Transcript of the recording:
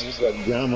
And you got John